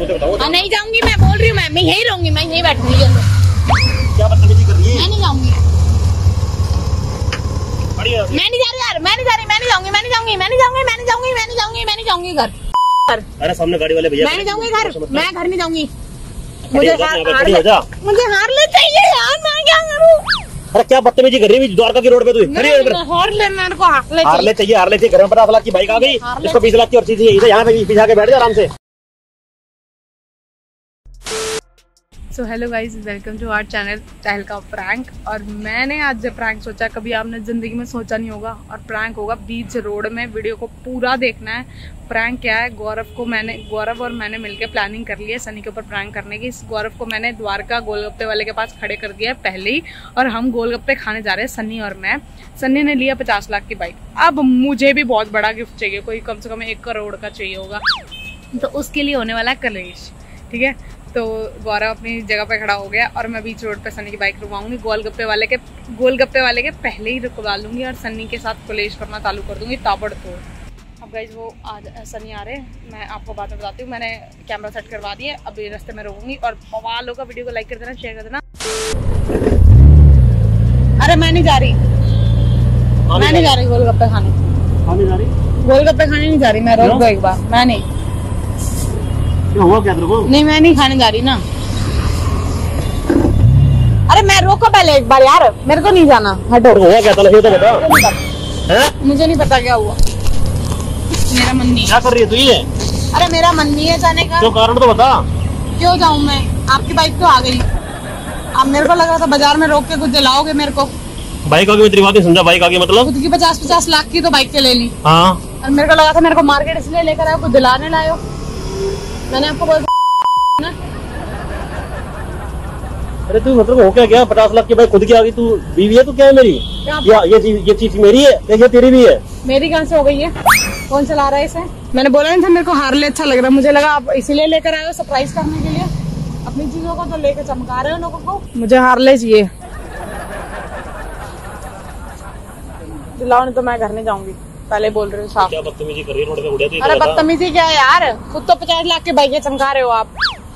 बताओ हाँ, नहीं जाऊँगी मैं बोल रही हूँ मैं मैं यही रहूँगी मैं यही बैठूँगी क्या बदतमीजी कर रही है मैं नहीं जाऊँगी मैं नहीं जा रही यार मैं नहीं जा रही मैं नहीं जाऊँगी मैं नहीं जाऊँगी मैं नहीं जाऊँगी मैं नहीं जाऊँगी मैं नहीं जाऊँगी मैं नहीं जाऊँगी घर घर अरे सामने गाड़ी वाले भैया मैं नहीं जाऊँगी घर मैं घर नहीं जाऊँगी मुझे हार- हो मुझे हार ले चाहिए यार मैं क्या करूँ अरे क्या बदतमीजी कर रही है द्वारका की रोड पे तू खड़ी है हार ले मेरे को हार ले हार ले चाहिए हार ले चाहिए घर में पचास लाख की बाइक आ गई इसको बीस लाख की और चीज़ इधर यहाँ पे पीछे आके बैठ जा आराम से सो hello guys welcome to our channel टहल का प्रैंक और मैंने आज जब प्रैंक सोचा, कभी आपने ज़िंदगी में सोचा नहीं होगा और प्रैंक होगा, बीच रोड में वीडियो को पूरा देखना है। प्रैंक क्या है? गौरव को मैंने, गौरव और मैंने मिलकर प्लानिंग कर ली है, सनी के ऊपर प्रैंक करने की। इस गौरव को मैंने द्वारका गोलगप्पे वाले के पास खड़े कर दिया है पहले ही और हम गोलगप्पे खाने जा रहे हैं, सनी और मैं। सनी ने लिया पचास लाख की बाइक अब मुझे भी बहुत बड़ा गिफ्ट चाहिए, कोई कम से कम एक करोड़ का चाहिए होगा। तो उसके लिए होने वाला है कलेश, ठीक है? तो गौरव अपनी जगह पे खड़ा हो गया और मैं बीच रोड पे सनी की बाइक रुकवाऊँगी। गोलगप्पे वाले के गोलगप्पे वाले के पहले ही रुकवा लूँगी और सन्नी के साथ कलेश करना चालू कर दूँगी ताबड़तोड़। अब गाइज़ वो आज सनी आ रहे हैं। मैं आपको बाद में बताती हूँ। मैंने कैमरा सेट करवा दिया अभी रास्ते में रोकूँगी और बवाल होगा वीडियो को लाइक कर देना शेयर कर देना। अरे मैं नहीं जा रही। मैं नहीं जा रही? गोलगप्पे खाने। गोलगप्पे खाने नहीं जा रही। मैं रोक दो एक बार। मैं नहीं। हुआ? क्या तेरे को? नहीं मैं नहीं खाने जा रही ना। अरे मैं रोको पहले एक बार यार। मेरे को नहीं जाना। हटो। हुआ क्या? तले तो बता। मुझे नहीं पता- क्या हुआ। मेरा मन नहीं। क्या कर रही है तू ये? अरे मेरा मन नहीं है जाने का। क्यों? कारण तो बता। क्यों जाऊँ मैं? आपकी बाइक तो आ गई। अब मेरे को लग रहा था बाज़ार में रोक के कुछ दिलाओगे मेरे को। बाइक आगे तेरी बात नहीं समझा। बाइक आगे मतलब? खुद की पचास पचास लाख की तो बाइक ले ली। हाँ। और मेरे को लगा था मेरे को मार्केट इसलिए लेकर आयो कुछ दिलाने लायो मैंने आपको ना? अरे तू मतलब हो क्या क्या पचास लाख की भाई खुद की आ गई तू बीवी है तू क्या है मेरी? क्या? या ये चीज़ ये चीज़ मेरी है? या ये तेरी भी है। मेरी कहाँ से हो गई है? कौन चला रहा है इसे? मैंने बोला नहीं था मेरे को हार्ले अच्छा लग रहा है। मुझे लगा आप इसीलिए लेकर आए हो सरप्राइज़ करने के लिए। अपनी चीज़ों को तो लेकर चमका रहे हो लोगों को। मुझे हार्ले चाहिए। दिलाओ नहीं तो मैं घर नहीं जाऊँगी। पहले बोल रहे हूँ साफ़। क्या बदतमीजी कर रही है? रोड पे उड़े अरे बदतमीजी क्या है यार? खुद तो पचास लाख के बाइकें चमका रहे हो आप।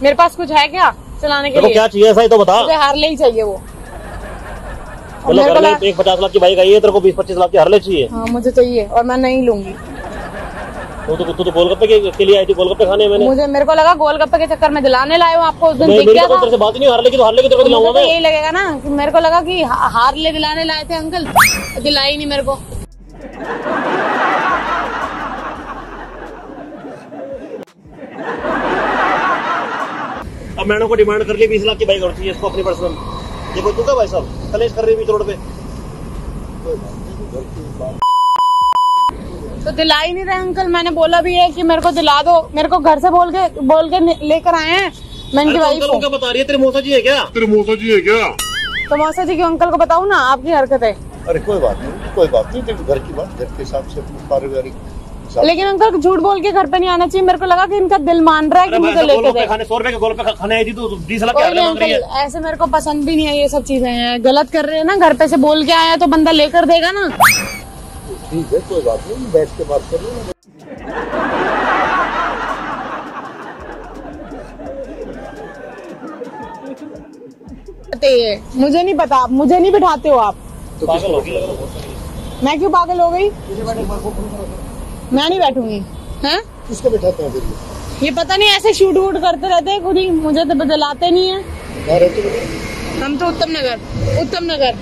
मेरे पास कुछ है क्या चलाने के लिए? क्या चाहिए ऐसा ही तो बता। मुझे हार्ले ही चाहिए वो। मतलब एक पचास लाख की बाइक आई है तेरे को बीस पच्चीस लाख की हरले चाहिए। हाँ मुझे चाहिए और मैं नहीं लूँगी। तो तू तू तो गोलगप्पे के, के लिए आई थी गोलगप्पे खाने मैंने। मुझे मेरे को लगा गोलगप्पे के चक्कर में दिलाने लाए हो आपको उस दिन। दिख गया तो था। से बात नहीं हारले की तो हारले की तेरे को दिलाऊँगा तो मैं। यही लगेगा ना कि मेरे को लगा कि हार ले दिलाने लाए थे अंकल दिलाई नहीं मेरे को। अब मैडम को डिमांड कर ली बीस लाख की बाइक और चाहिए इसको अपनी पर्सनल ये कोई तू क्या भाई साहब? कलेश कर रही बीच रोड पे। तो दिलाई नहीं रहे अंकल मैंने बोला भी है कि मेरे को दिला दो। मेरे को घर से बोल के बोल के लेकर आए हैं। मैं इनकी तो वाइफ को क्या बता रही है तेरे मौसा जी है क्या? तेरे मौसा जी है क्या? तो मौसा जी के अंकल को बताऊँ ना आपकी हरकत? है अरे कोई बात नहीं कोई बात नहीं घर की बात घर के हिसाब से पारिवारिक लेकिन अंकल झूठ बोल के घर पे नहीं आना चाहिए। मेरे को लगा कि इनका दिल मान रहा है कि मुझे लेके खाने सौ रुपए के गोलगप्पे खाने आई तू बीस अंकल ऐसे मेरे को पसंद भी नहीं है ये सब चीज़ें। हैं गलत कर रहे हैं ना घर पे से बोल के आया तो बंदा लेकर देगा ना। ठीक है कोई बात नहीं बैठ के बात कर लो। मुझे नहीं पता आप मुझे नहीं बिठाते हो आप। लग मैं क्यों पागल हो गई? मैं नहीं बैठूँगी। हैं? किसको बैठाते हैं ये? पता नहीं ऐसे शूट वूट करते रहते हैं खुद ही। मुझे तो बदलाते नहीं है? हम तो उत्तम नगर उत्तम नगर।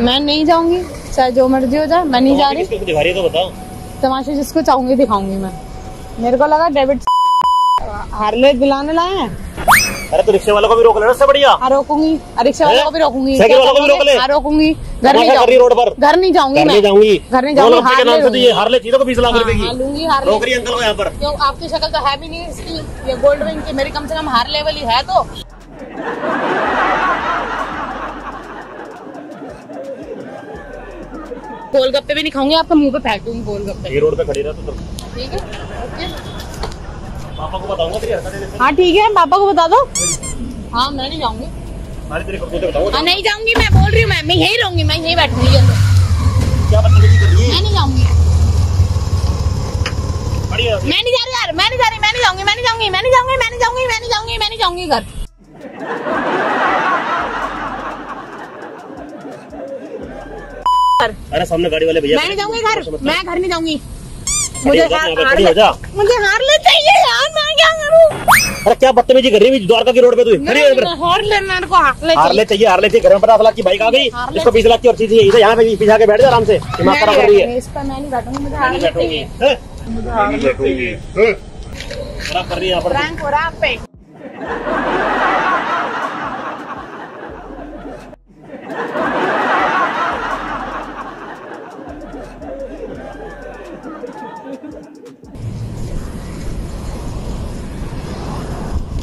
मैं नहीं जाऊँगी चाहे जो मर्ज़ी हो जाए मैं नहीं जा रही। दिखा रही तो बता तमाशे जिसको चाहूँगी दिखाऊँगी मैं। मेरे को लगा डेबिट हार्ले दिलाने लाए हैं। अरे तो रिक्शे वालों को भी रोक लेना बढ़िया। हाँ रोकूँगी। हाँ, रिक्शा वालों को भी रोकूँगी। साइकिल वालों को भी रोक ले। हाँ रोकूँगी। घर नहीं है रोड पर। घर नहीं जाऊँगी घर मैं। नहीं जाऊँगी। घर नहीं जाऊँगी के नाम से तो ये हारले तो बीस लाख हाँ, रुपए की। हाँ, लूँगी। रोक रही अंकल को यहाँ पर। क्यों आपकी शक्ल तो है भी नहीं इसकी। ये गोल्ड विंग की मेरी कम से कम हार लेवल ही है तो। गोलगप्पे भी नहीं खाऊँगी आपके मुँह पे फेंक दूँगी गोलगप्पे। ये रोड पे खड़ी रहा तो। ठीक है ओके। पापा को बताऊँगा तेरी हाँ ठीक है पापा को बता दो हाँ मैं नहीं जाऊँगी सारी तेरी करतूतें बताऊँगा हाँ नहीं जाऊँगी मैं बोल रही हूँ मैं मैं यही रहूँगी मैं यही बैठूँगी अंदर क्या रही मैं नहीं जाऊँगी मैं नहीं जा रही यार मैं नहीं जा रही मैं नहीं जाऊँगी मैं नहीं जाऊँगी मैं नहीं जाऊँगी मैं नहीं जाऊँगी मैं नहीं जाऊँगी मैं नहीं जाऊँगी घर अरे सामने गाड़ी वाले भैया मैं नहीं जाऊँगी घर मैं घर नहीं जाऊँगी मुझे हार यहाँ पे हार खड़ी ले हो जा। मुझे हार ले मैं क्या करूँ अरे क्या बदतमीजी कर रही है? द्वारका की रोड पे तू? खड़ी हार ले मेरे को हार ले हार ले चाहिए हार ले चाहिए। घर में पचास लाख की बाइक आ गई इसको बीस लाख की और चीज़ चाहिए यहाँ पे पीछा के बैठ जा आराम से। दिमाग खराब कर रही है। इस पर मैं नहीं बैठूँगी मुझे चाहिए। हैं? हैं? खराब कर रही है यहाँ पर।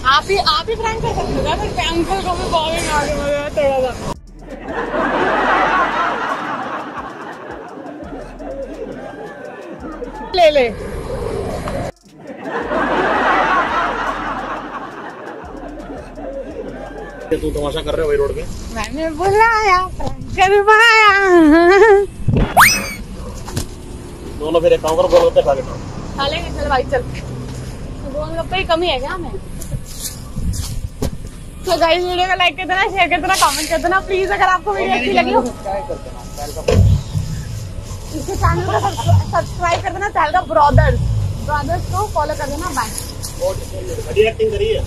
आप ही आप ही प्रैंक कर सकते हो? फिर अंकल को भी बॉलिंग आ गई थोड़ा सा ले ले। तू तमाशा कर रहे हो भाई रोड पे? मैंने बुलाया करवाया। दोनों फिर एक काम करो गोलगप्पे खा के खाओ। खा लेंगे चल भाई चल। गोलगप्पे की कमी है क्या हमें? तो गाइस वीडियो को लाइक कर देना शेयर कर देना कमेंट कर देना प्लीज़ अगर आपको वीडियो अच्छी लगी हो। इसके चैनल को सब्सक्राइब कर देना चैनल का ब्रदर्स ब्रदर्स को फॉलो कर देना बाय बड़ी एक्टिंग करी है।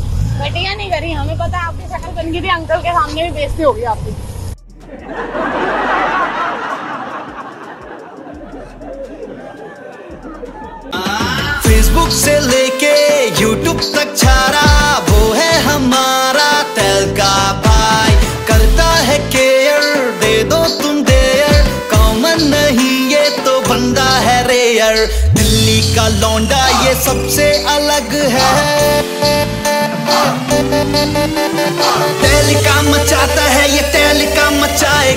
घटिया नहीं करी हमें पता है आपकी शक्ल बन गई थी अंकल के सामने भी बेइज्जती होगी आपकी। फेसबुक से लेके यूट्यूब तक छारा वो है हमारा। तो बंदा है रेयर। दिल्ली का लौंडा, ये सबसे अलग है। तेल का मचाता है, ये तेल का मचाए